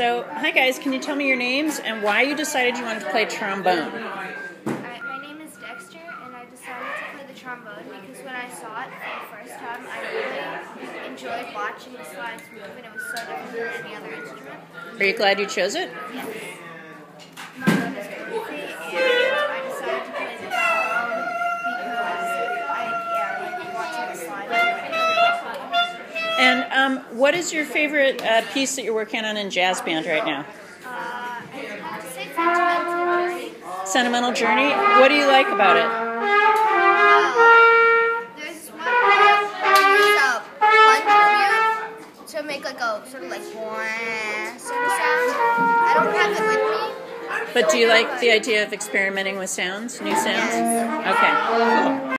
So, hi guys, can you tell me your names and why you decided you wanted to play trombone? I, my name is Dexter, and I decided to play the trombone because when I saw it for the first time, I really enjoyed watching the slides move, and it was so different than any other instrument. Are you glad you chose it? Yes. And um, what is your favorite uh, piece that you're working on in jazz band right now? Uh, I have to say Sentimental Journey. What do you like about it? There's one part a plunger mute to make like a sort of like wah sort of sound. I don't have it with me. But do you like the idea of experimenting with sounds, new sounds? Yes. Okay.